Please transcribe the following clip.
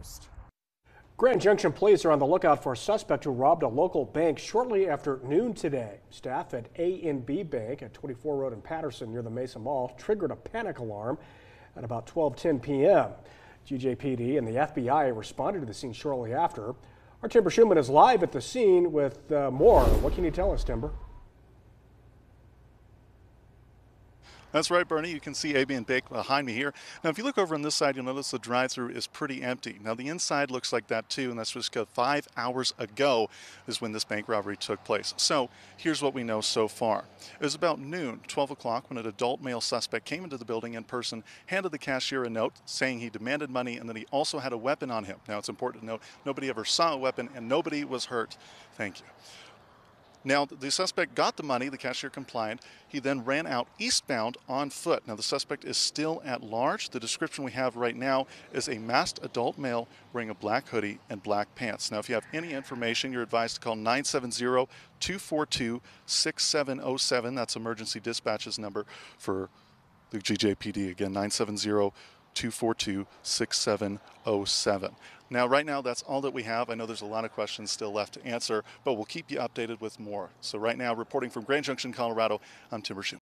first. Grand Junction police are on the lookout for a suspect who robbed a local bank shortly after noon today. Staff at ANB Bank at 24 Road in Patterson near the Mesa Mall triggered a panic alarm at about 12:10 p.m. GJPD and the FBI responded to the scene shortly after. Our Timber Schumann is live at the scene with uh, more. What can you tell us, Timber? That's right, Bernie. You can see AB and Bake behind me here. Now, if you look over on this side, you'll notice the drive-through is pretty empty. Now, the inside looks like that too, and that's just five hours ago is when this bank robbery took place. So, here's what we know so far. It was about noon, 12 o'clock, when an adult male suspect came into the building in person, handed the cashier a note saying he demanded money and that he also had a weapon on him. Now, it's important to note nobody ever saw a weapon and nobody was hurt. Thank you. Now, the suspect got the money, the cashier complied. He then ran out eastbound on foot. Now, the suspect is still at large. The description we have right now is a masked adult male wearing a black hoodie and black pants. Now, if you have any information, you're advised to call 970 242 6707. That's emergency dispatches number for the GJPD. Again, 970 242 6707. Now, right now, that's all that we have. I know there's a lot of questions still left to answer, but we'll keep you updated with more. So, right now, reporting from Grand Junction, Colorado, I'm Timber Schumann.